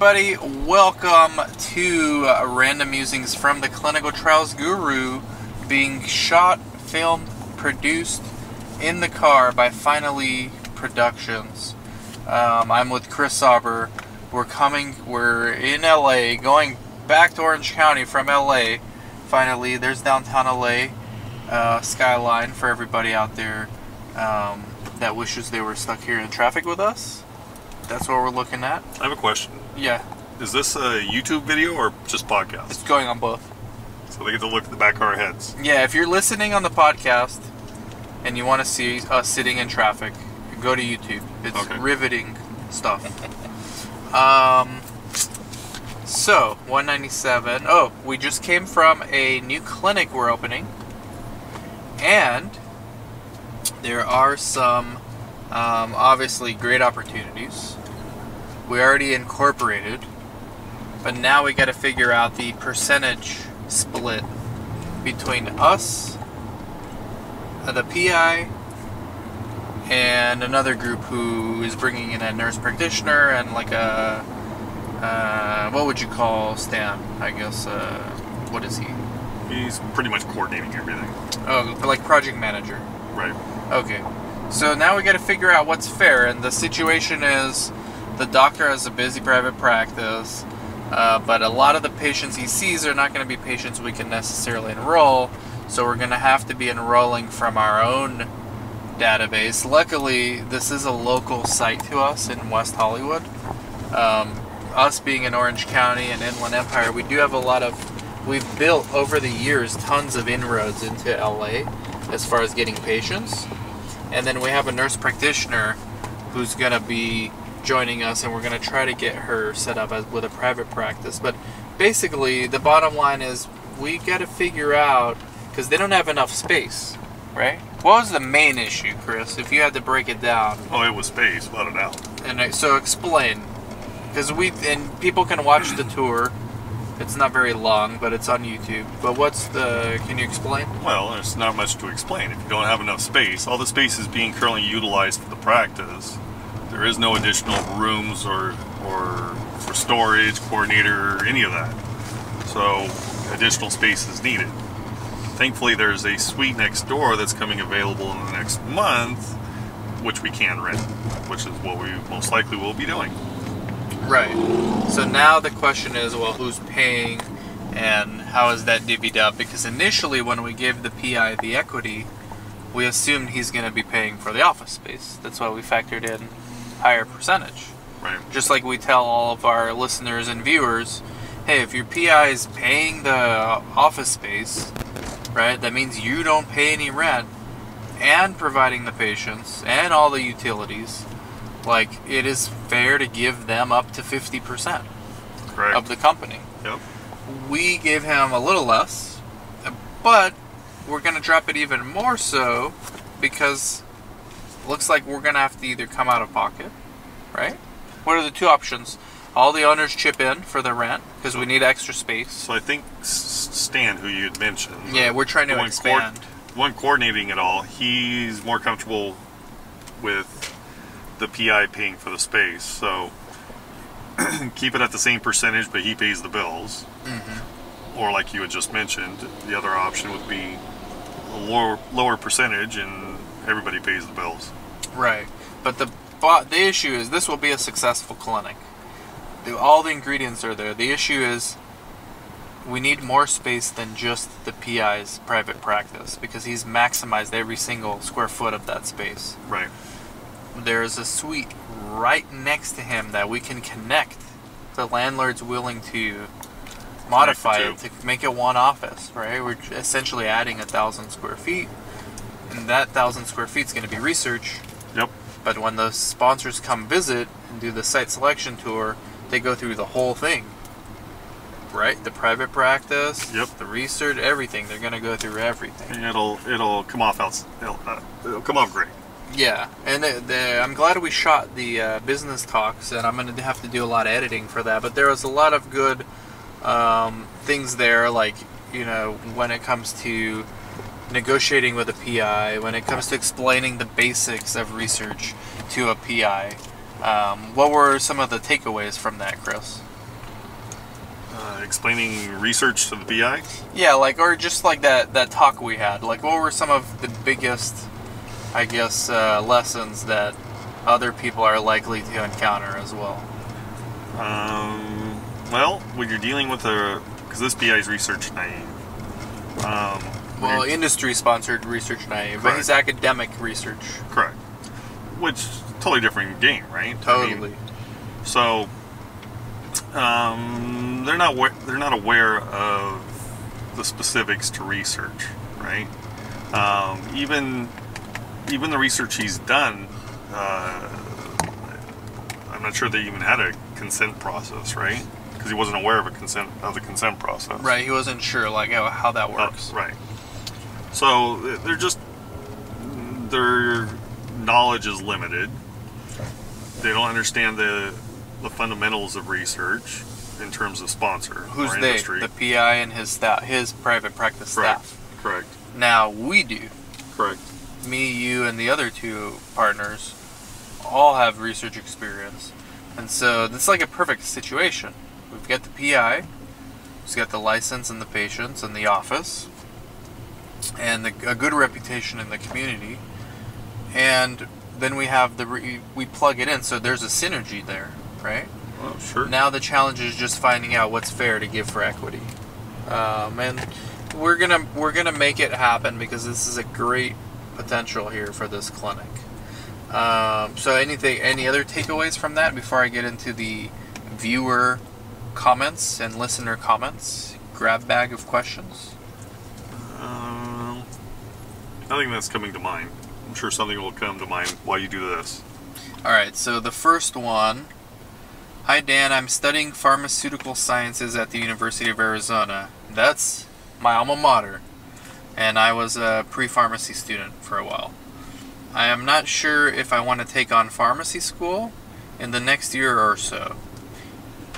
Everybody, welcome to Random Musings from the Clinical Trials Guru, being shot, filmed, produced in the car by Finally Productions. Um, I'm with Chris Sauber. We're coming, we're in LA, going back to Orange County from LA. Finally, there's downtown LA uh, skyline for everybody out there um, that wishes they were stuck here in traffic with us. That's what we're looking at. I have a question. Yeah, Is this a YouTube video or just podcast? it's going on both. So they get to look at the back of our heads. Yeah, if you're listening on the podcast and you want to see us sitting in traffic, go to YouTube. It's Okay. riveting stuff. um, so 197. Oh, we just came from a new clinic we're opening, and there are some um, obviously great opportunities. We already incorporated, but now we got to figure out the percentage split between us, uh, the PI, and another group who is bringing in a nurse practitioner and like a uh, what would you call Stan? I guess uh, what is he? He's pretty much coordinating everything. Oh, like project manager. Right. Okay. So now we got to figure out what's fair, and the situation is the doctor has a busy private practice, uh, but a lot of the patients he sees are not going to be patients we can necessarily enroll, so we're going to have to be enrolling from our own database. Luckily, this is a local site to us in West Hollywood. Um, us being in Orange County and Inland Empire, we do have a lot of, we've built over the years tons of inroads into LA as far as getting patients. And then we have a nurse practitioner who's going to be joining us, and we're going to try to get her set up as, with a private practice. But basically, the bottom line is we got to figure out because they don't have enough space, right? What was the main issue, Chris? If you had to break it down, Oh, it was space, without a doubt. and I- so explain, because we and people can watch the tour. It's not very long, but it's on YouTube. But what's the? Can you explain? Well, there's not much to explain. If you don't have enough space, all the space is being currently utilized for the practice. There is no additional rooms or or for storage, coordinator, or any of that. So additional space is needed. Thankfully, there's a suite next door that's coming available in the next month, which we can rent, which is what we most likely will be doing. Right. So now the question is, well, who's paying, and how is that divvied up? Because initially, when we gave the PI the equity, we assumed he's going to be paying for the office space. That's why we factored in higher percentage. Right. Just like we tell all of our listeners and viewers, hey, if your PI is paying the office space, right, that means you don't pay any rent and providing the patients and all the utilities. Like, it is fair to give them up to 50% Correct. of the company. Yep. We gave him a little less, but we're going to drop it even more so because looks like we're going to have to either come out of pocket, right? What are the two options? All the owners chip in for the rent because we need extra space. So I think Stan, who you had mentioned, Yeah, we're trying to one expand. one coordinating it all, he's more comfortable with the PI paying for the space. So keep it at the same percentage, but he pays the bills. Mm-hmm. Or like you had just mentioned, the other option would be a lower lower percentage, and everybody pays the bills. Right. But the but the issue is this will be a successful clinic. The, all the ingredients are there. The issue is we need more space than just the PI's private practice because he's maximized every single square foot of that space. Right. There's a suite right next to him that we can connect. The landlord's willing to modify it to make it one office, right? We're essentially adding a thousand square feet, and that thousand square feet is going to be research. But when the sponsors come visit and do the site selection tour, they go through the whole thing. Right? The private practice, Yep. the research, everything. They're going to go through everything. And it'll it'll come off out. It'll, uh, it'll come off great. Yeah, and the, the, I'm glad we shot the uh, business talks, and I'm going to have to do a lot of editing for that. But there was a lot of good um, things there, like, you know, when it comes to negotiating with a PI, when it comes to explaining the basics of research to a PI, Um, what were some of the takeaways from that, Chris? Uh, explaining research to the PI. Yeah, like or just like that that talk we had. Like, what were some of the biggest, I guess, uh, lessons that other people are likely to encounter as well? Um, well, when you're dealing with a, because this PI is research naive. Um, Well, industry-sponsored research naive, but he's academic research. correct. Which totally different game, right? I mean, Totally. so, um, they're not they're not aware of the specifics to research, right? Um, even even the research he's done, uh, I'm not sure they even had a consent process, right? Because he wasn't aware of a consent of the consent process. Right, he wasn't sure like how, how that Uh, works. right. So they're just their knowledge is limited. They don't understand the the fundamentals of research in terms of sponsor Who's they? industry. The PI and his staff, his private practice Correct. staff. Correct. Now we do. Correct. Me, you, and the other two partners all have research experience, and so it's like a perfect situation. We've got the PI, who's got the license and the patients and the office, and the, a good reputation in the community, and then we have the re, we plug it in, so there's a synergy there, right? Well, sure. Now the challenge is just finding out what's fair to give for equity, um, and we're gonna we're gonna make it happen because this is a great potential here for this clinic. Um, so anything, any other takeaways from that before I get into the viewer comments and listener comments? Grab bag of questions. Um, nothing that's coming to mind. I'm sure something will come to mind while you do this. All right, so the first one. Hi Dan, I'm studying pharmaceutical sciences at the University of Arizona. That's my alma mater. And I was a pre pharmacy student for a while. I am not sure if I want to take on pharmacy school in the next year or so.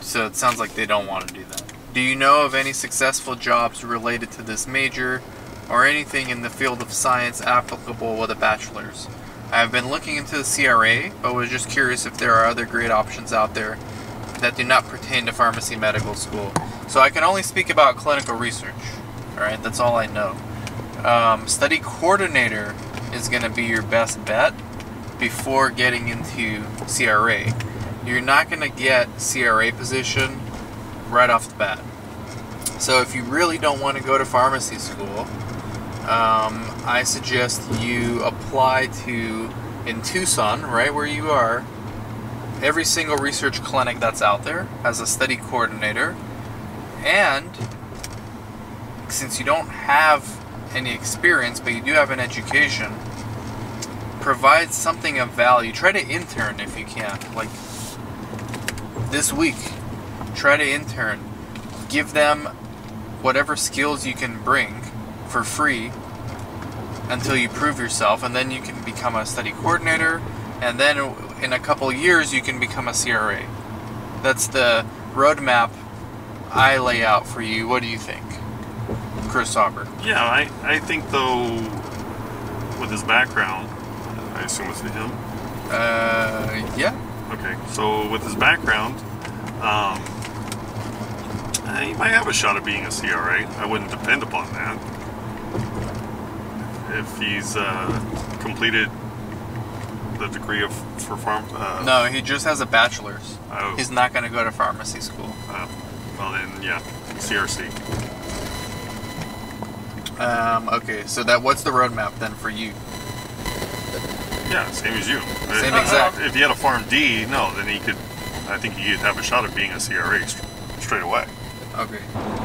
So it sounds like they don't want to do that. Do you know of any successful jobs related to this major or anything in the field of science applicable with a bachelor's? I have been looking into the CRA, but was just curious if there are other great options out there that do not pertain to pharmacy medical school. So I can only speak about clinical research. Alright, that's all I know. Um, study coordinator is going to be your best bet before getting into CRA. You're not going to get CRA position right off the bat. So if you really don't want to go to pharmacy school, um, I suggest you apply to in Tucson, right where you are. Every single research clinic that's out there has a study coordinator, and since you don't have any experience but you do have an education, provide something of value. Try to intern if you can. Like this week, try to intern. Give them whatever skills you can bring for free until you prove yourself, and then you can become a study coordinator, and then in a couple years you can become a CRA. That's the roadmap I lay out for you. What do you think, Chris Sauber? Yeah, I, I think though, with his background, I assume it's him. Uh, yeah. Okay, so with his background, um, he might have a shot at being a CRA. I wouldn't depend upon that. If he's uh, completed the degree of for farm. Uh, No, he just has a bachelor's. Oh, He's not going to go to pharmacy school. uh, well then, yeah, CRC. Um, okay, so that what's the roadmap then for you? Yeah, same as you. Same Uh, exact. If he had a PharmD, no, then he could. I think he could have a shot at being a CRA st- straight away. Okay.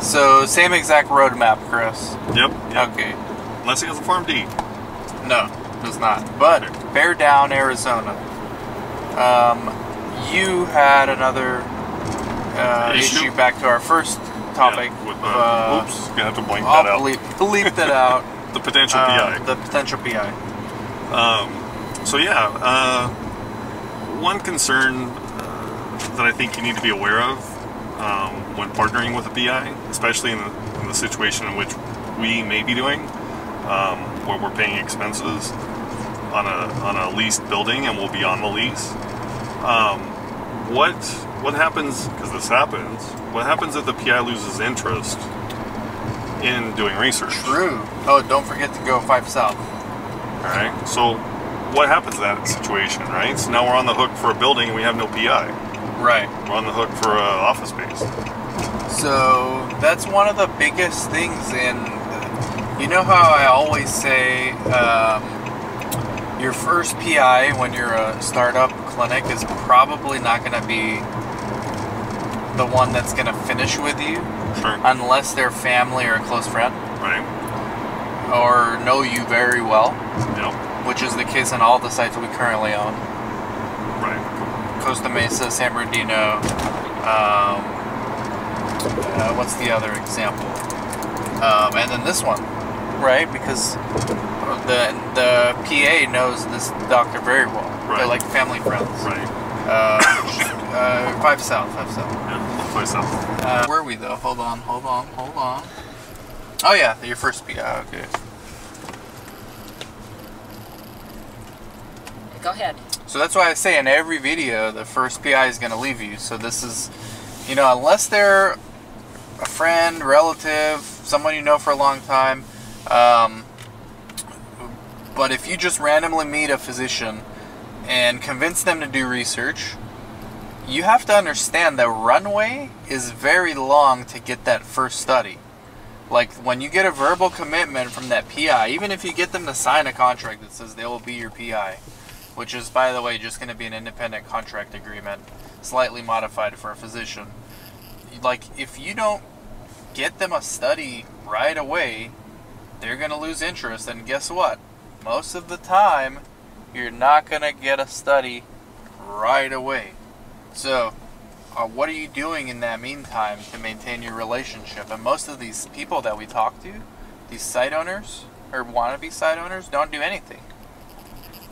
So same exact roadmap, Chris. Yep. yep. Okay. Unless he has a PharmD. No, does not. But Bear Down, Arizona. Um, you had another uh, Issue? issue. Back to our first topic. Yeah, with, uh, uh, oops, gonna have to blank I'll that out. bleep, bleep that out. the potential PI. The potential PI. Um, so yeah, uh, one concern uh, that I think you need to be aware of um, when partnering with a PI, especially in the, in the situation in which we may be doing, um, where we're paying expenses on a on a leased building and we'll be on the lease, Um, what what happens because this happens? What happens if the PI loses interest in doing research? True. Oh, don't forget to go five south. All right. So, what happens in that situation, right? So now we're on the hook for a building and we have no PI. Right. We're on the hook for an office space. So that's one of the biggest things in. You know how I always say um, your first PI when you're a startup clinic is probably not going to be the one that's going to finish with you Sure. unless they're family or a close friend Right. or know you very well, Yep. which is the case on all the sites we currently own. Right. Costa Mesa, San Bernardino. Um, uh, what's the other example? Um, and then this one, right? Because the the PA knows this doctor very well. They're Right. like family friends. Right. Uh, uh, five South, five South. Yeah. Myself. Uh, where are we though? Hold on, hold on, hold on. Oh yeah, your first PI. Okay. Go ahead. So that's why I say in every video, the first PI is going to leave you. So this is, you know, unless they're a friend, relative, someone you know for a long time. Um, but if you just randomly meet a physician and convince them to do research, you have to understand that runway is very long to get that first study. Like when you get a verbal commitment from that PI, even if you get them to sign a contract that says they will be your PI, which is, by the way, just going to be an independent contract agreement, slightly modified for a physician. Like, if you don't get them a study right away, they're going to lose interest. And guess what? Most of the time, you're not going to get a study right away. So, uh, what are you doing in that meantime to maintain your relationship? And most of these people that we talk to, these site owners or wannabe site owners, don't do anything.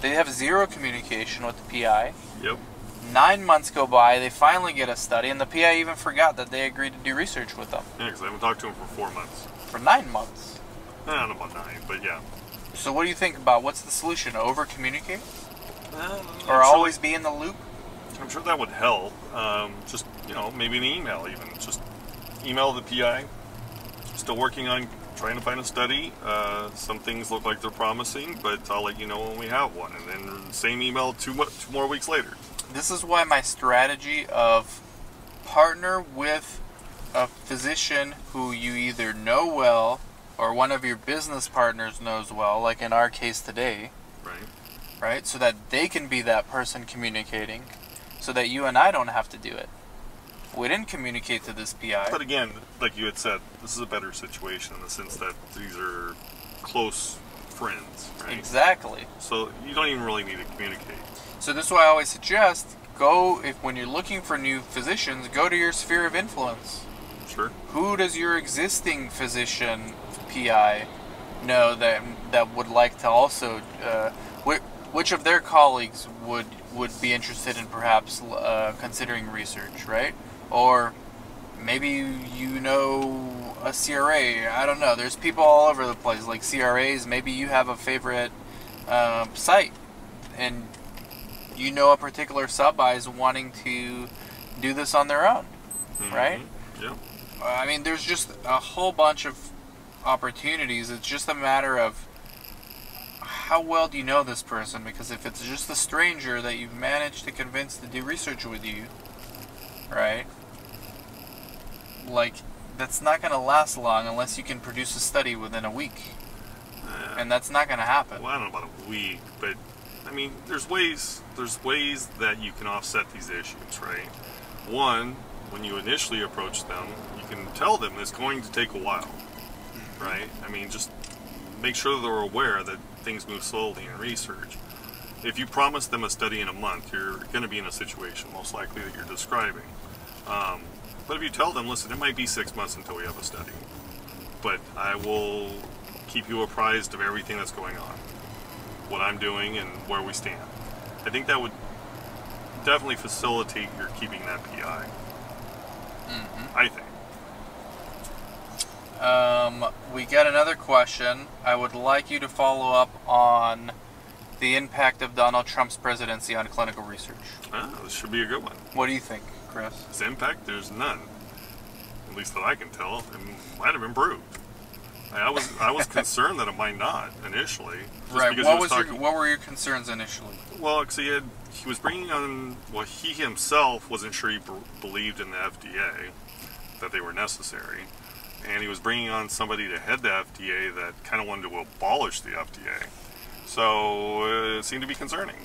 They have zero communication with the PI. Yep. Nine months go by, they finally get a study, and the PI even forgot that they agreed to do research with them Yeah, because I haven't talked to them for four months. for nine months. Eh, not about nine, but yeah. So, what do you think about what's the solution? Over communicate? Uh, Or I'm sure- always be in the loop? I'm sure that would help. Um, just you know, maybe an email even. Just email the PI. Still working on trying to find a study. Uh, some things look like they're promising, but I'll let you know when we have one. And then same email two, mo- two more weeks later. This is why my strategy of partner with a physician who you either know well or one of your business partners knows well, like in our case today, Right. right? So that they can be that person communicating, so that you and I don't have to do it. We didn't communicate to this PI. But again, like you had said, this is a better situation in the sense that these are close friends, right? Exactly. So you don't even really need to communicate. So this is why I always suggest go if when you're looking for new physicians, go to your sphere of influence. Sure. Who does your existing physician PI know that that would like to also? Uh, which, which of their colleagues would would be interested in perhaps uh, considering research, right? Or maybe you know a CRA. I don't know. There's people all over the place, like CRAs. Maybe you have a favorite um, site, and you know a particular sub is wanting to do this on their own, right? Mhm. Yeah. I mean, there's just a whole bunch of opportunities. It's just a matter of how well do you know this person? Because if it's just a stranger that you've managed to convince to do research with you, right? Like, that's not going to last long unless you can produce a study within a week. Uh, And that's not going to happen. Well, I don't know about a week, but I mean, there's ways. There's ways that you can offset these issues, right? One, when you initially approach them, you can tell them it's going to take a while, right? I mean, just make sure they're aware that things move slowly in research. If you promise them a study in a month, you're going to be in a situation most likely that you're describing. Um, but if you tell them, listen, it might be six months until we have a study, but I will keep you apprised of everything that's going on, what I'm doing, and where we stand. I think that would definitely facilitate your keeping that PI. I think. Um, we got another question. I would like you to follow up on the impact of Donald Trump's presidency on clinical research. Ah, this should be a good one. What do you think, Chris? Its impact, there's none. At least that I can tell. It might have improved. I was I was concerned that it might not initially. right. What he was talking, your, what were your concerns initially? Well, 'cause he had he was bringing on well he himself wasn't sure he b- believed in the FDA that they were necessary, and he was bringing on somebody to head the FDA that kind of wanted to abolish the FDA. So uh, it seemed to be concerning,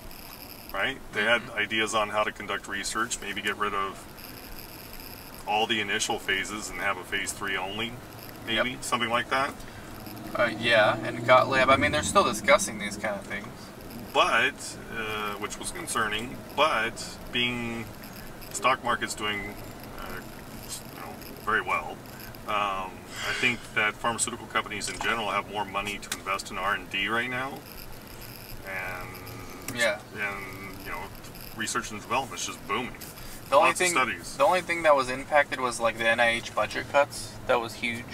right? They had ideas on how to conduct research, maybe get rid of all the initial phases and have a phase three only, maybe Yep. something like that. Uh, yeah, and Gottlieb. I mean, they're still discussing these kind of things. but uh, which was concerning. But being the stock market's doing uh, you know, very well, um, I think that pharmaceutical companies in general have more money to invest in R and D right now, and Yeah. and you know research and development is just booming. The only Lots of thing, studies. the only thing that was impacted was like the NIH budget cuts. That was huge.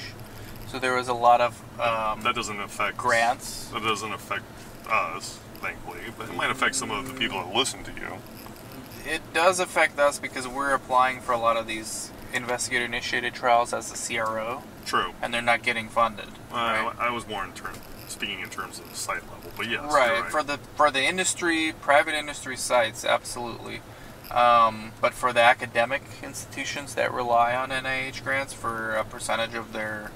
So there was a lot of um, That doesn't affect grants. That doesn't affect us, thankfully, but it might affect some of the people that listen to you. It does affect us because we're applying for a lot of these investigator-initiated trials as a CRO, True. and they're not getting funded. Uh, right? I was more in term, speaking in terms of the site level, but yes, right. right. For the for the industry, private industry sites, absolutely. Um, but for the academic institutions that rely on NIH grants for a percentage of their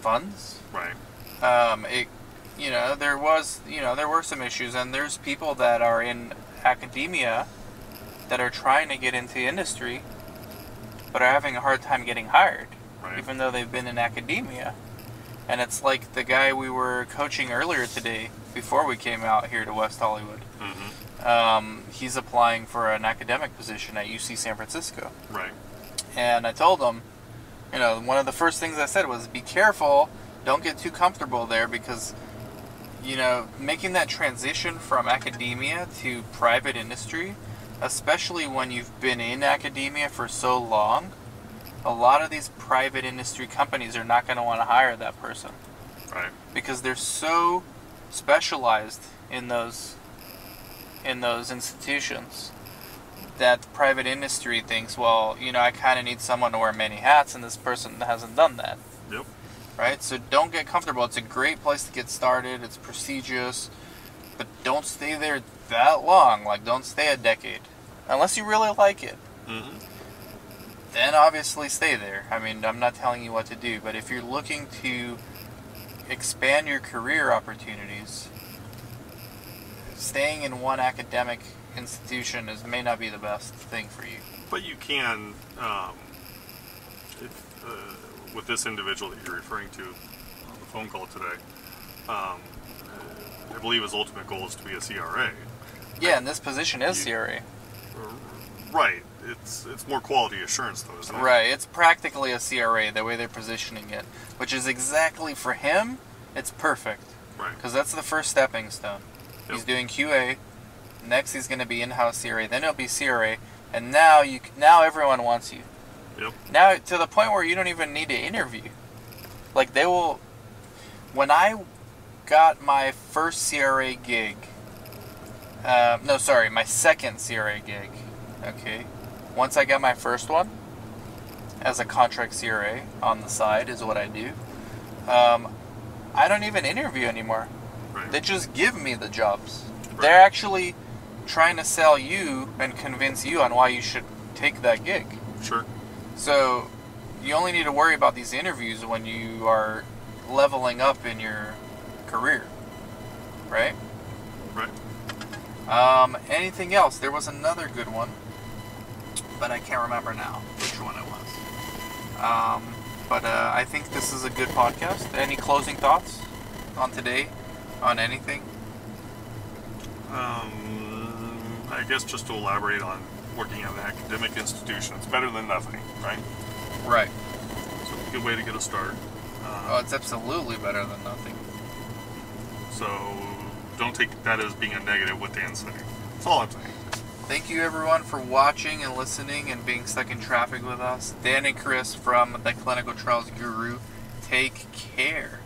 funds, right. um, it, you know, there was, you know, there were some issues, and there's people that are in academia that are trying to get into industry, but are having a hard time getting hired, Right. even though they've been in academia. And it's like the guy we were coaching earlier today, before we came out here to West Hollywood. hmm Um, he's applying for an academic position at UC San Francisco. Right. And I told him, you know, one of the first things I said was, be careful, don't get too comfortable there because, you know, making that transition from academia to private industry, especially when you've been in academia for so long, a lot of these private industry companies are not going to want to hire that person Right. because they're so specialized in those in those institutions that the private industry thinks, well, you know, I kind of need someone to wear many hats, and this person hasn't done that, Yep. right? So don't get comfortable. It's a great place to get started. It's prestigious, but don't stay there that long. Like, don't stay a decade unless you really like it. hmm Then obviously stay there. I mean, I'm not telling you what to do, but if you're looking to expand your career opportunities, staying in one academic institution is may not be the best thing for you. But you can, um, if, uh, with this individual that you're referring to on the phone call today, um, I believe his ultimate goal is to be a CRA. Yeah, and this position is You- CRA. Right. It's it's more quality assurance though, isn't it? Right, it's practically a CRA the way they're positioning it, which is exactly for him. It's perfect Right. because that's the first stepping stone. He's doing QA. Next, he's going to be in-house CRA. Then he'll be CRA, and now you now everyone wants you. Yep. Now to the point where you don't even need to interview. Like they will. When I got my first CRA gig, uh, no, sorry, my second CRA gig. Okay, once I got my first one as a contract CRA on the side is what I do. Um, I don't even interview anymore. Right. They just give me the jobs. Right. They're actually trying to sell you and convince you on why you should take that gig. Sure. So you only need to worry about these interviews when you are leveling up in your career, right? Right. Um, anything else? There was another good one, but I can't remember now which one it was. Um, but uh, I think this is a good podcast. Any closing thoughts on today? On anything? Um, I guess just to elaborate on working at an academic institution, it's better than nothing, right? Right. So it's a good way to get a start. Uh, Oh, it's absolutely better than nothing. so don't take that as being a negative what Dan's saying. That's all I'm saying. Thank you everyone for watching and listening and being stuck in traffic with us. Dan and Chris from the Clinical Trials Guru. Take care.